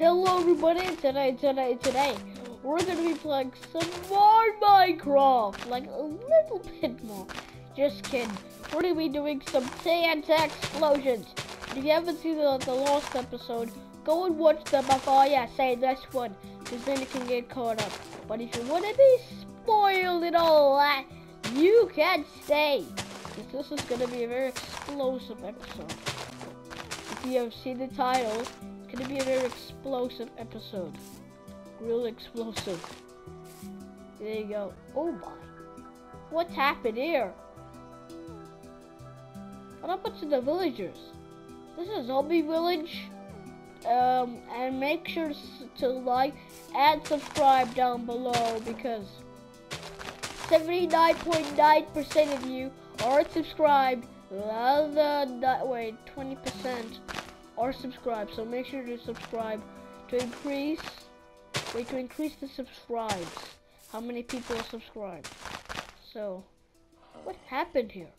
Hello everybody, today, today, today, we're gonna be playing some more Minecraft, like a little bit more. Just kidding. We're gonna be doing some TNT explosions. If you haven't seen the, the last episode, go and watch them before yeah, say this one, because then you can get caught up. But if you wanna be spoiled and all that, you can stay. Because this is gonna be a very explosive episode. If you have seen the title, gonna be a very explosive episode. Real explosive. There you go. Oh my. What's happened here? What happened to the villagers? This is zombie village. Um, and make sure to like and subscribe down below because 79.9% of you aren't subscribed. The other, wait, 20% are subscribed. So make sure to subscribe to increase, wait, to increase the subscribes. How many people are subscribed? So, what happened here?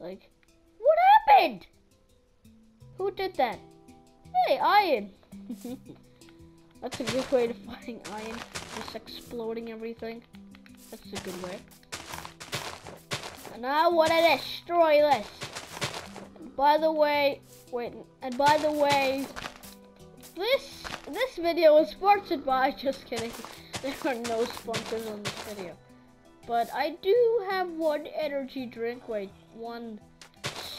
Like, what happened? Who did that? Hey, iron. That's a good way to find iron. Just exploding everything. That's a good way. And I want to destroy this. By the way, wait, and by the way, this this video is sponsored by, just kidding. There are no sponsors on this video. But I do have one energy drink, wait, one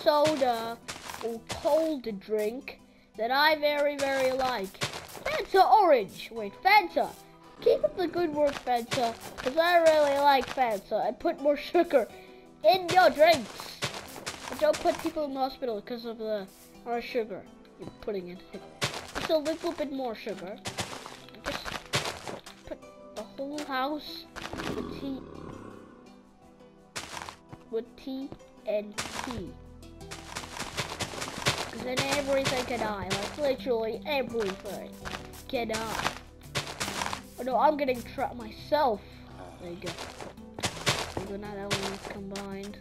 soda or cold drink that I very, very like. Fanta Orange. Wait, Fanta. Keep up the good work, Fanta, because I really like Fanta. I put more sugar in your drinks. But don't put people in the hospital because of the more sugar you're putting in. Just a little bit more sugar. Just put the whole house with tea. With tea and tea. Because then everything can die. Like literally everything can die. Oh no, I'm getting trapped myself. There you go. So now that one's combined.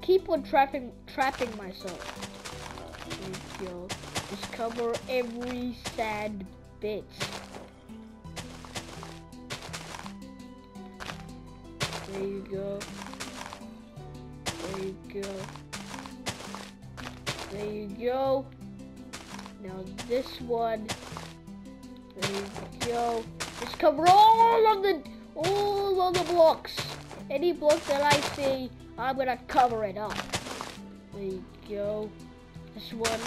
Keep on trapping trapping myself. Just cover every sad bit. There you go. There you go. There you go. Now this one. There you go. Just cover all of the all of the blocks. Any block that I see, I'm gonna cover it up. There you go. This one.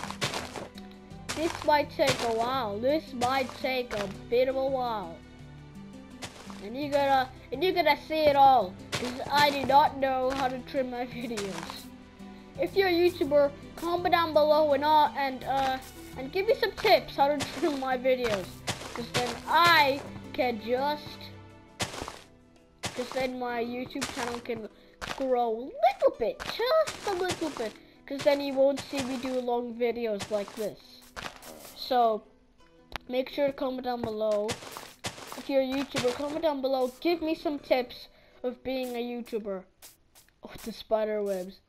This might take a while. This might take a bit of a while. And you're gonna and you're gonna see it all. Because I do not know how to trim my videos. If you're a YouTuber, comment down below and all and uh and give me some tips how to trim my videos. Because then I can just because then my YouTube channel can grow a little bit, just a little bit. Because then you won't see me do long videos like this. So, make sure to comment down below. If you're a YouTuber, comment down below. Give me some tips of being a YouTuber. Oh, the spider webs.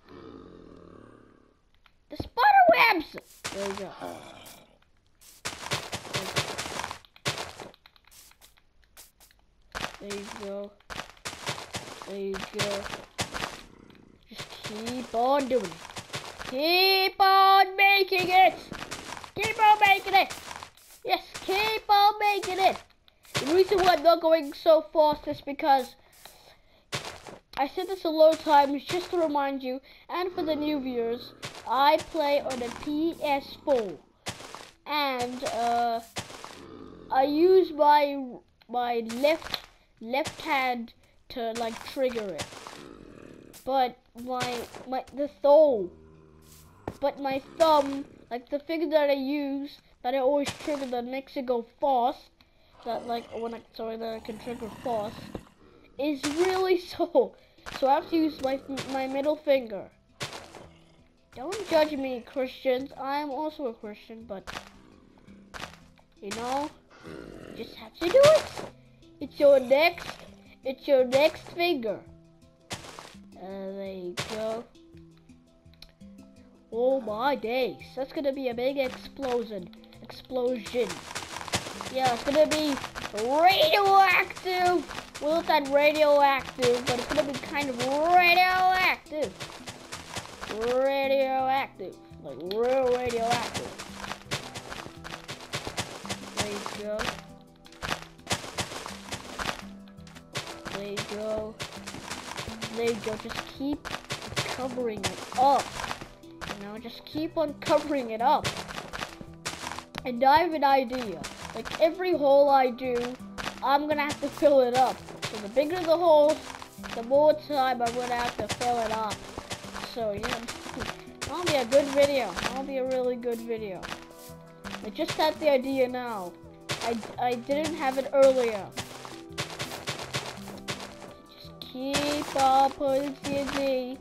The spider webs! There you go. There you go. There you go. Just keep on doing it. Keep on making it. Keep on making it. Yes, keep on making it. The reason why I'm not going so fast is because I said this a lot of times just to remind you, and for the new viewers, I play on a PS4, and uh, I use my my left left hand to like trigger it. But my my the thumb, but my thumb, like the finger that I use, that I always trigger that makes it go fast, that like when I sorry that I can trigger fast, is really slow. So I have to use my my middle finger. Don't judge me, Christians. I'm also a Christian, but you know, you just have to do it. It's your next, it's your next finger. Uh, there you go. Oh my days, that's gonna be a big explosion. explosion. Yeah, it's gonna be radioactive. Well, it's not radioactive, but it's gonna be kind of radioactive. Radioactive. Like real radioactive. There you go. There you go. There you go. Just keep covering it up. Just keep on covering it up. And I have an idea. Like every hole I do, I'm gonna have to fill it up. So the bigger the holes, the more time I'm gonna have to fill it up. So yeah, that'll be a good video. That'll be a really good video. I just had the idea now. I, I didn't have it earlier. Just keep on putting TNT.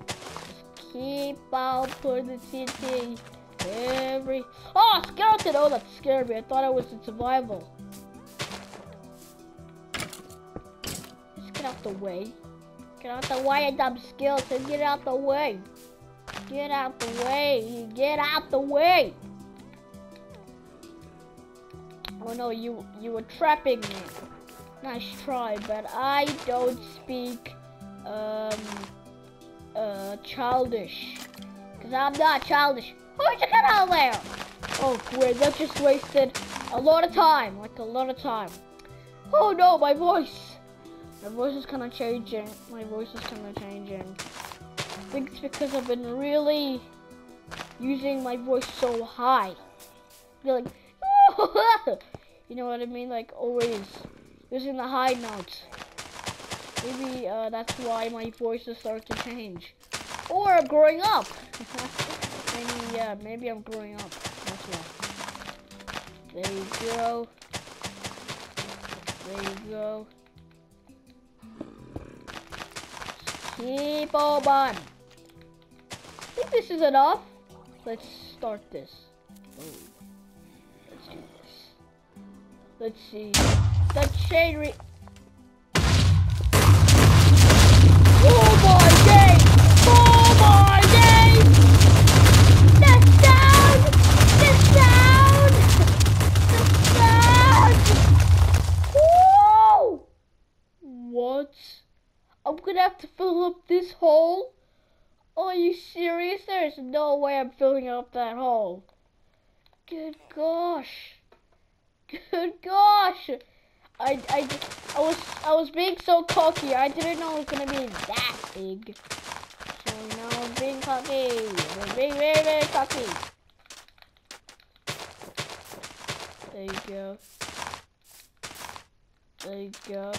Just out on putting TNT. Every oh skeleton! Oh, that scared me. I thought I was in survival. Just get out the way. Get out the way, dumb skeleton. Get out the way. Get out the way. Get out the way. Oh no, you you were trapping me. Nice try, but I don't speak um uh childish. Cause I'm not childish. Why'd you get out there? Oh great, that just wasted a lot of time. Like a lot of time. Oh no, my voice. My voice is kinda changing. My voice is kinda changing. I think it's because I've been really using my voice so high. You're like you know what I mean? Like always using the high notes. Maybe uh, that's why my voice is starting to change. Or I'm growing up. maybe yeah, maybe I'm growing up. That's why. There you go. There you go. Keep on. I think this is enough. Let's start this. Let's do this. Let's see. The chain re- have to fill up this hole? Are you serious? There's no way I'm filling up that hole. Good gosh. Good gosh. I, I, I was I was being so cocky. I didn't know it was gonna be that big. So now I'm being cocky. I'm being very very cocky. There you go. There you go.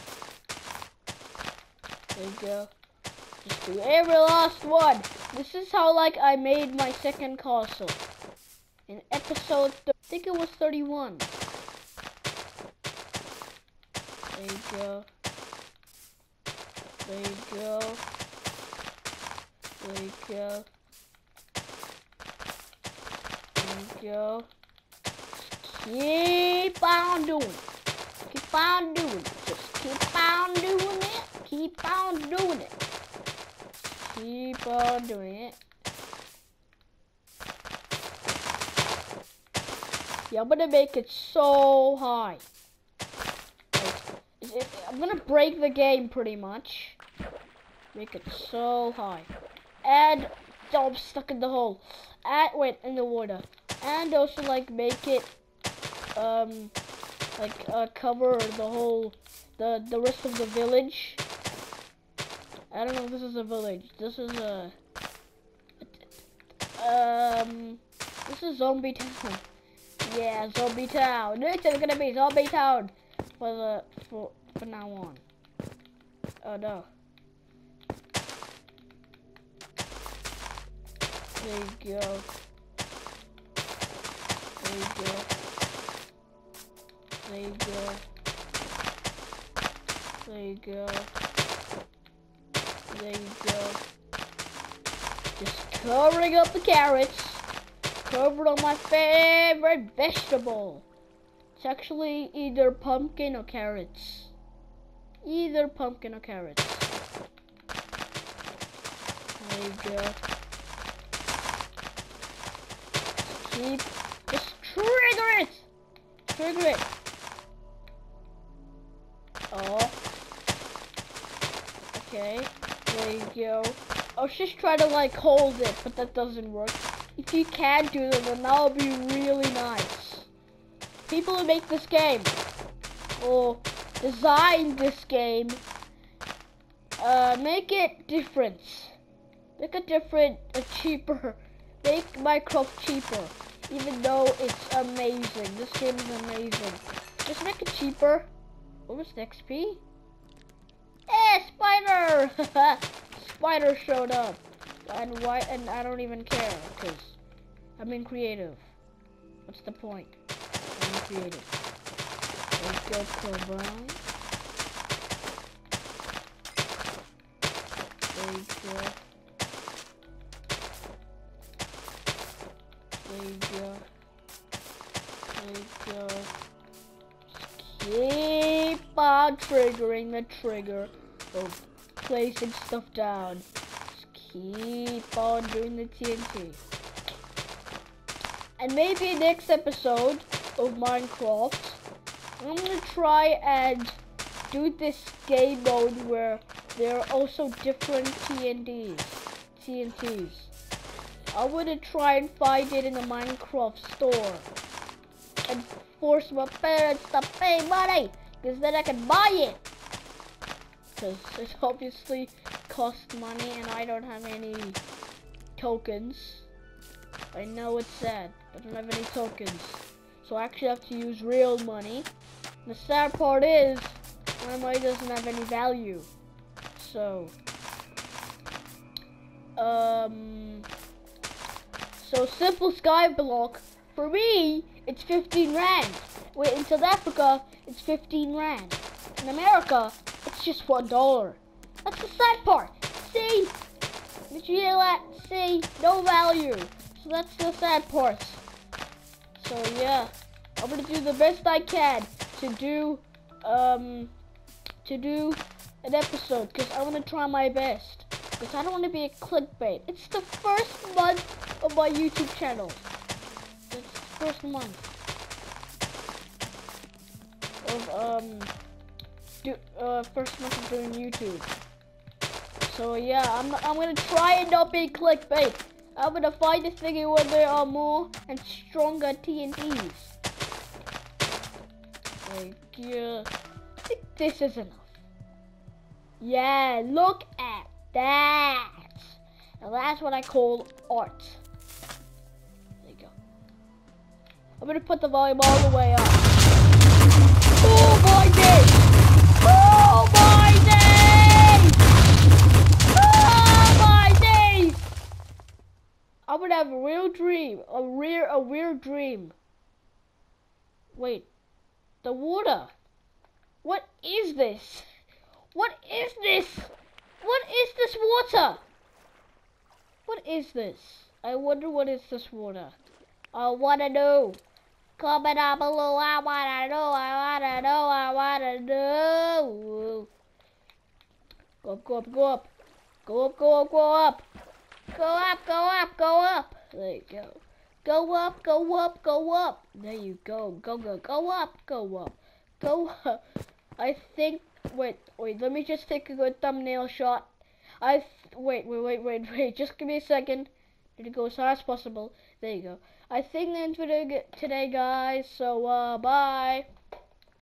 There you go. Just do every last one. This is how like I made my second castle. In episode, I think it was 31. There you go. There you go. There you go. There you go. Keep on doing. Keep on doing. Just keep on doing it. Keep on doing it. Keep on doing it. Yeah, I'm gonna make it so high. I'm gonna break the game pretty much. Make it so high. And oh, I'm stuck in the hole. And wait, in the water. And also like make it um like uh, cover the whole the the rest of the village. I don't know if this is a village. This is a um this is zombie town. Yeah, zombie town. This is gonna be zombie town for the for from now on. Oh no. There you go. There you go. There you go. There you go. There you go. Just covering up the carrots. Covered on my favorite vegetable. It's actually either pumpkin or carrots. Either pumpkin or carrots. There you go. Keep just trigger it. trigger it. Oh. Okay. There you go. I was just trying to like hold it, but that doesn't work. If you can do that, then that would be really nice. People who make this game or design this game, uh, make it different. Make it different, a cheaper. Make Minecraft cheaper, even though it's amazing. This game is amazing. Just make it cheaper. What was XP? Spider! spider showed up. And why? And I don't even care because I'm being creative. What's the point? I'm creative. Let's go Cobra. There you go. There you go. There you go. Keep on triggering the trigger placing stuff down. Just keep on doing the TNT. And maybe next episode of Minecraft, I'm gonna try and do this game mode where there are also different TNTs. TNTs. I want to try and find it in the Minecraft store and force my parents to pay money because then I can buy it. Because it obviously costs money and I don't have any tokens. I know it's sad. I don't have any tokens. So I actually have to use real money. the sad part is, my money doesn't have any value. So, um, so simple sky block, for me, it's 15 rand. Wait, in South Africa, it's 15 rand. In America, it's just one dollar. That's the sad part. See? Did you hear that? See? No value. So that's the sad part. So yeah, I'm gonna do the best I can to do, um, to do an episode because I want to try my best. Because I don't want to be a clickbait. It's the first month of my YouTube channel. It's the first month of um do uh first month of doing YouTube. So yeah, I'm I'm gonna try and not be clickbait. I'm gonna find a thingy where there are more and stronger TNTs. Like yeah, I think this is enough. Yeah, look at that. And that's what I call art. There you go. I'm gonna put the volume all the way up. Oh my days! I'm have a real dream. A real a weird dream. Wait. The water. What is this? What is this? What is this water? What is this? I wonder what is this water. I wanna know. Comment down below. I wanna know. I wanna know. I wanna know. Go up, go up, go up. Go up, go up, go up. Go up, go up, go up. There you go. Go up, go up, go up. There you go. Go, go, go up, go up. Go up. I think Wait, wait, let me just take a good thumbnail shot. I, wait, wait, wait, wait, wait, just give me a second. Need to go as high as possible. There you go. I think that's video today, guys. So, uh, bye.